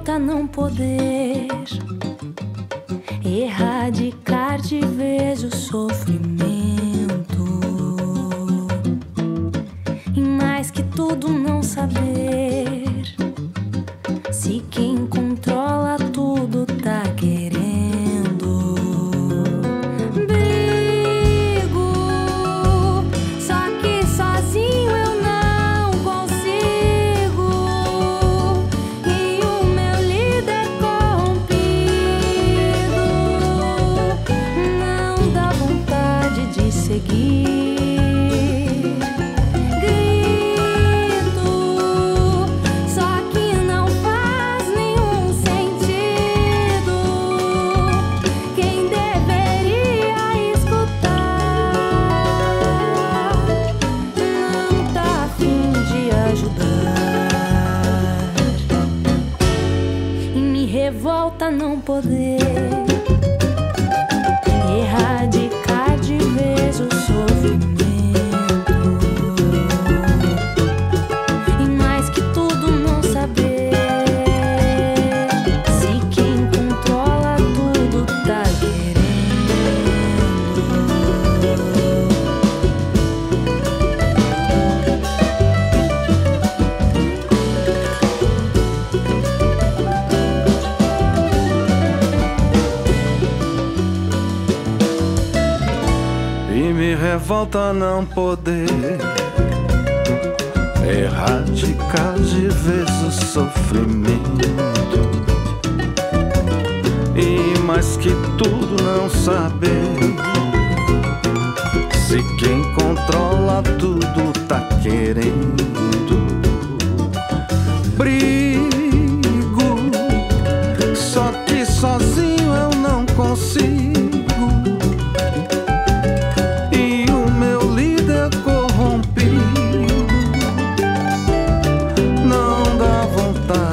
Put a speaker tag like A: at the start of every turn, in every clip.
A: revolta não poder erradicar de vez o sofrimento. E mais que tudo, não saber se quem revolta não poder erradicar de vez o sofrimento.
B: Revolta não poder erradicar de vez o sofrimento. E mais que tudo não saber se quem controla tudo tá querendo. Brigo,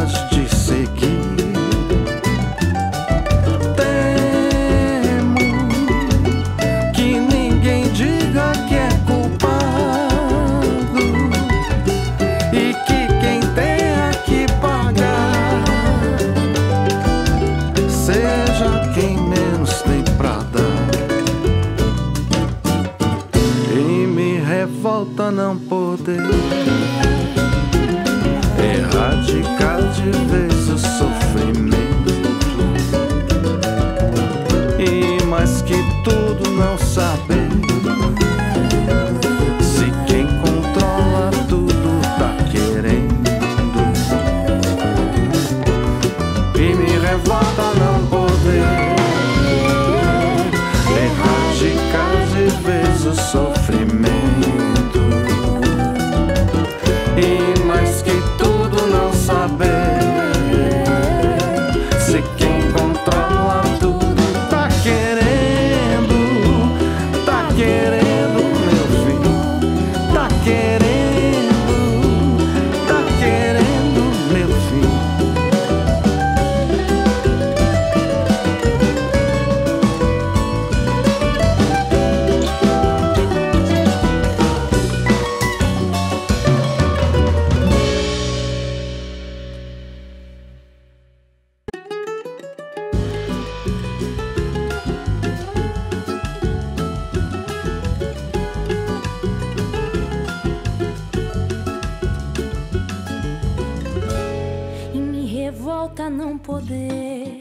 B: vontade de seguir. Temo que ninguém diga que é culpado e que quem tenha que pagar seja quem menos tem pra dar. E me revolta não poder erradicar de vez o sofrimento. E mais que tudo não saber
A: poder